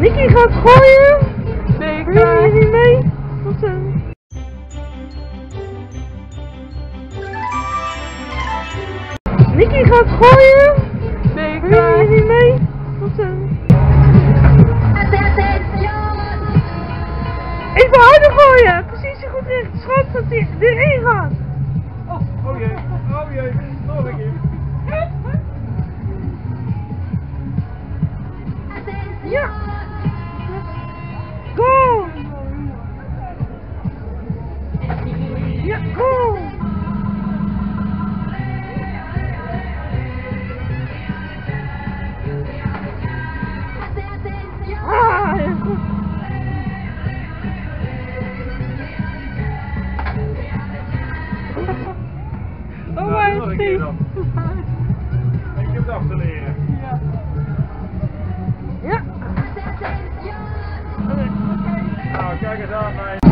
Nicky gaat gooien. Nee, ik Wil je niet mee? Tot zo. Nicky gaat gooien. Nee, ik Wil je niet mee? Tot zo. Even harder gooien. Precies zo goed recht. Schat dat hij erin gaat. Keer diep. dan. Ik heb het af te leren. Ja. Ja. Nou, kijk eens aan mij.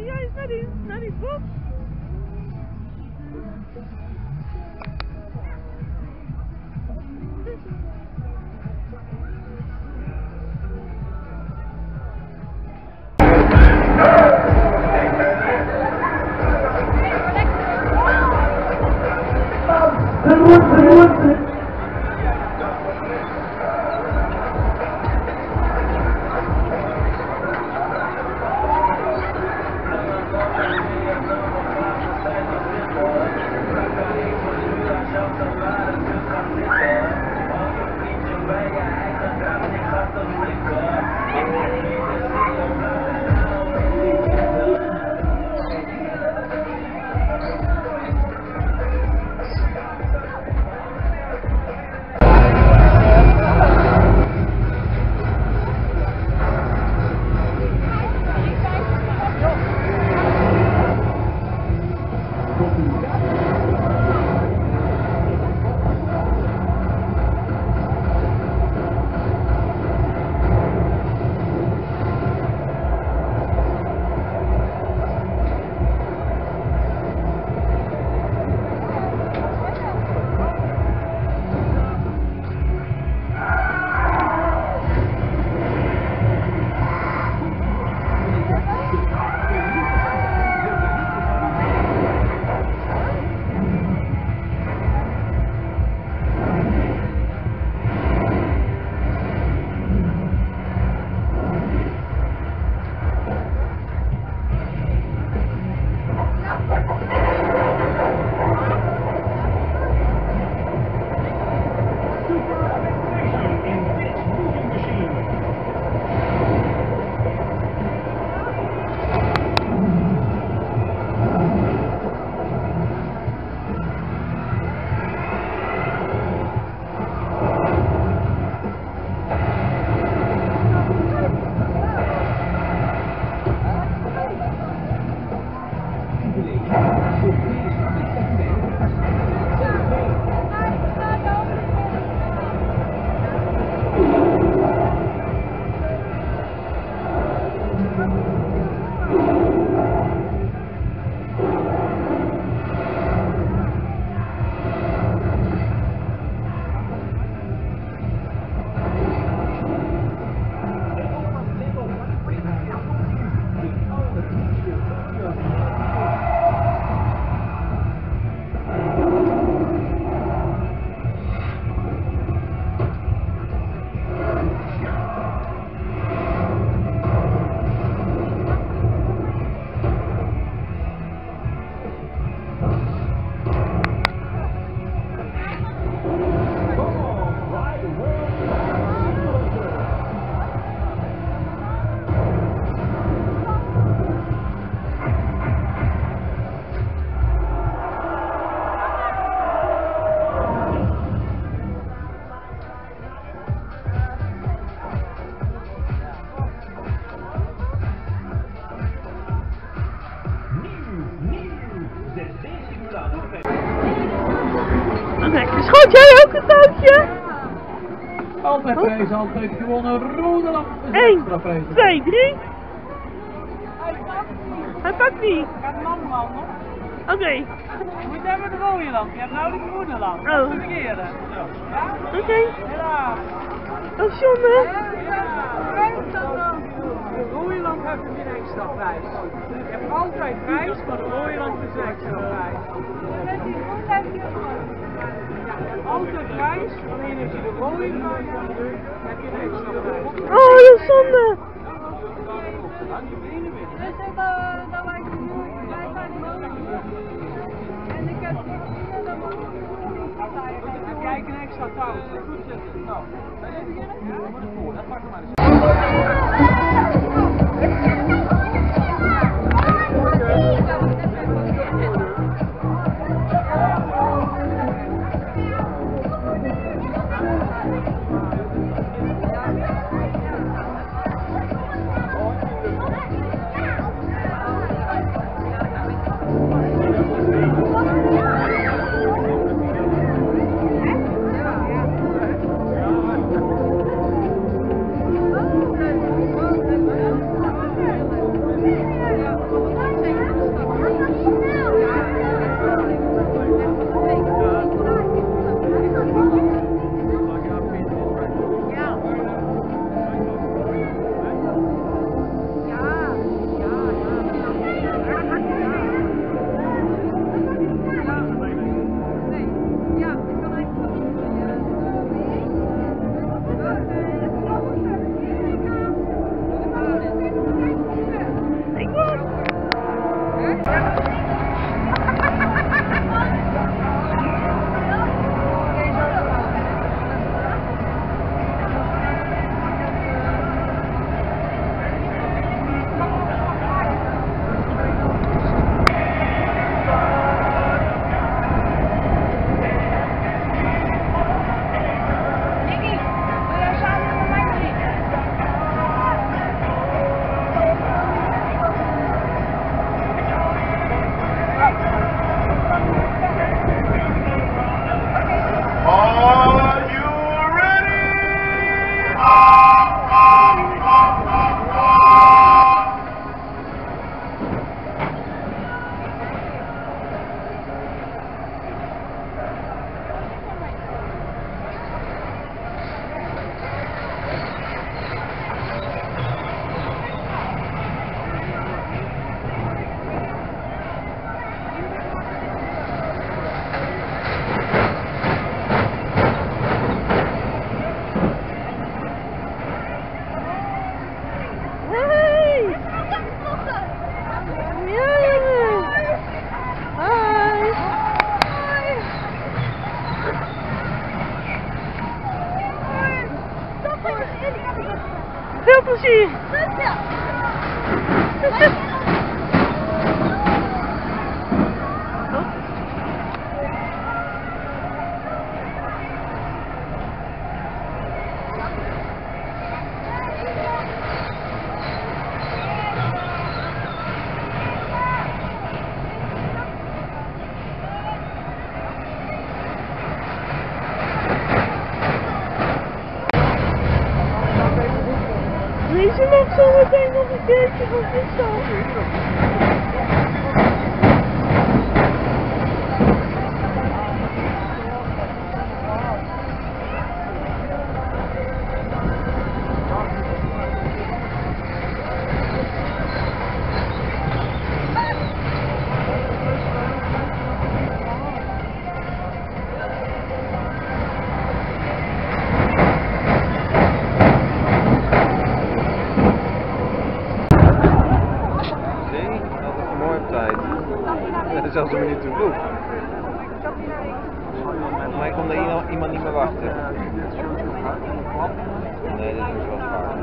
Schat, ga jij eens naar die, naar die box? Oké, Altijd prijs, altijd gewonnen. Rode lamp is 1, extra prijs. 2, 3. Hij pakt niet. Hij pakt niet. Gaat man man nog. Oké. Je moet hebben de rode lamp. Je hebt nou de groene lamp. Oh. Dat is verkeerde. Ja? Oké. Ja. Oh, zonde. De heeft een extra prijs. Je hebt altijd prijs, maar de lamp is een extra prijs. Ja, je hebt altijd prijs, alleen als je de rode prijs hebt, heb je een extra prijs. Oh, dat is zonde. Dus ik, uh, dan wij wij zijn. En ik heb ik kijk een extra touw. Goed zitten. Nou. Dat pak maar 去。Deze mag zo meteen nog een keertje van Vissel. Zie, altijd mooi op tijd. Dat is zelfs een minuut te vroeg. Volgens mij kon er iemand, iemand niet meer wachten. Nee, dit is wel vaak.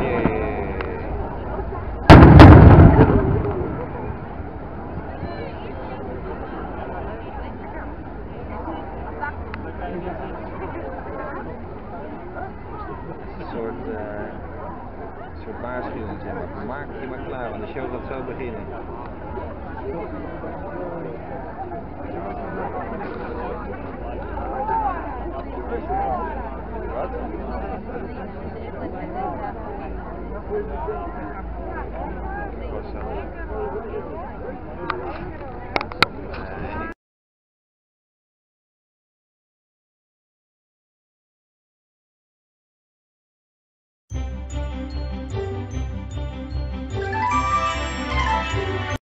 Jee. Een soort, eh, een soort waarschuwing, zeg maar. Maak je maar klaar, want de show gaat zo beginnen. Nee.